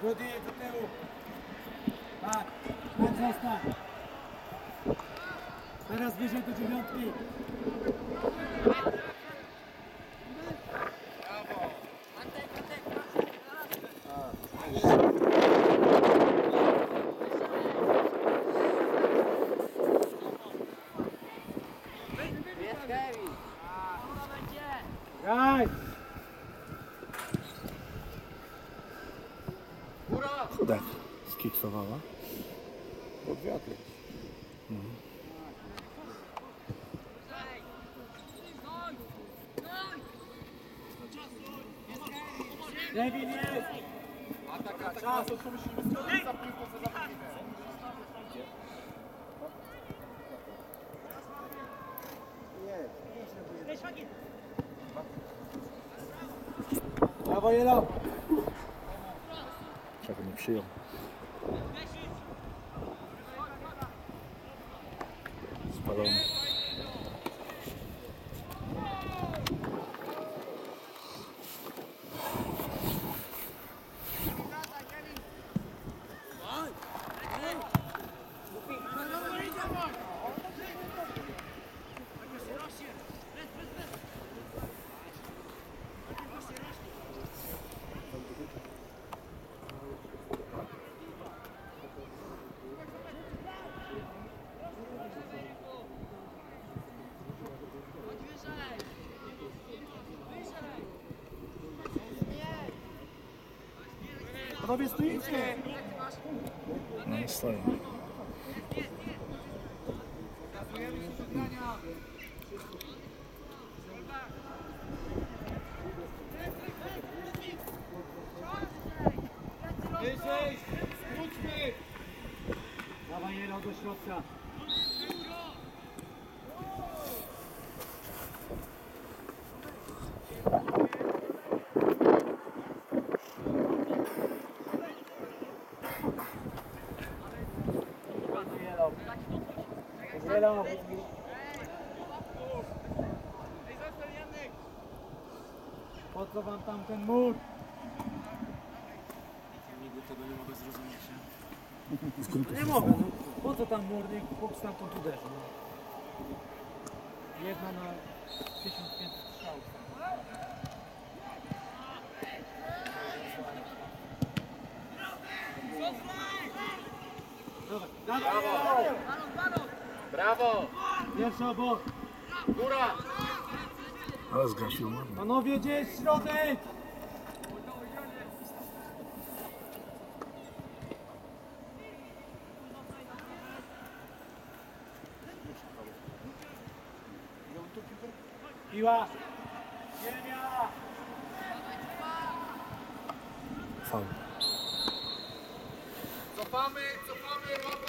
Do direito, Teu. Vai, odrzuca. Teraz bliżej do dziewiątki. Guys! Chuda skiksowała. Pod wiatr. Kevin jest! Czas! Brawo, Jelo! przyjął. Spalony. Stoicie! No stoją. Wyżej! Dawaj do środka. Jelo. Po co wam tam ten mur? Nigdy tego nie mogę zrozumieć. nie? Mogę, no. Po co tam mur, niech Bóg stamtąd uderzy, no. Jedna na 1500 strzałów. Dobra, dawaj, Brawo! Pierwszy obok. Góra! Ale zgasił. no. Panowie, gdzie jest środek? Piła. Ziemia. Faul. Cofamy, cofamy, łapa